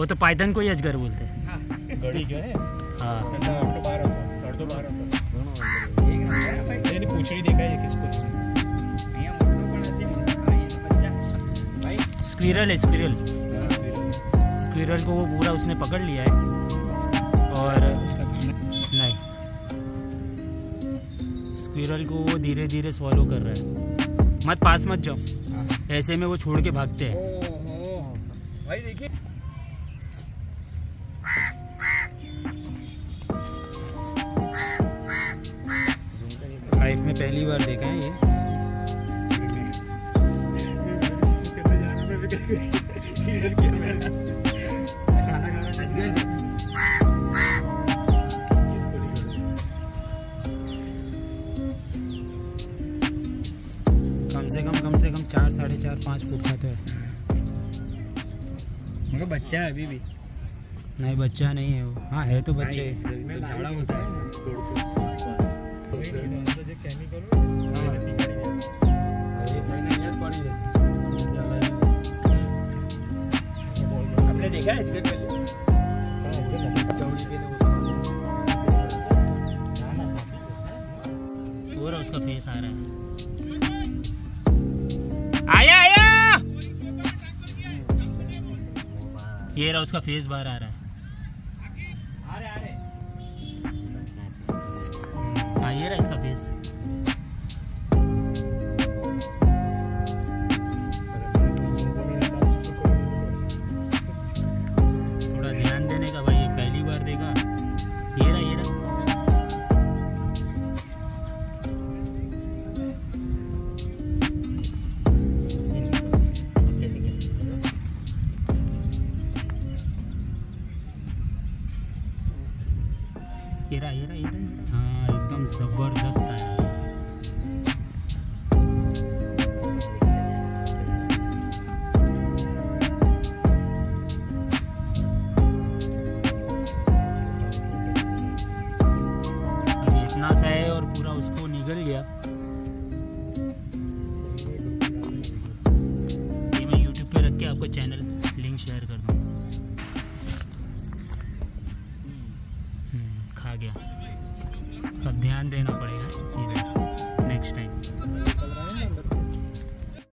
वो तो पाइथन को ही अजगर बोलते हैं। गड़ी क्या है। हाँ। तो बाहर होता डर तो बाहर होता मैंने पूछ ही देखा है किसको। स्क्विरल है स्क्विरल। स्क्विरल को वो पूरा उसने पकड़ लिया है। और नहीं। स्क्विरल को वो धीरे धीरे सॉलो कर रहा है। मत पास मत जाओ। ऐसे में वो छोड़ के भागते हैं। भाई देखिए। पहली बार देखा है ये। कम से कम कम से कम चार साढ़े चार पाँच फुट का तो है। मगर बच्चा है अभी भी। नहीं बच्चा नहीं है वो। हाँ है तो बच्चे। तो झाड़ा होता है। देखा है इसके पहले पूरा उसका फेस आ रहा है। आया आया! ये रहा उसका फेस बाहर आ रहा है। हाँ ये रहा इसका ये रहा ये हाँ एकदम ज़बरदस्त आया। है और पूरा उसको गया यूट्यूब पे आपको चैनल खा गया। अब ध्यान देना पड़ेगा।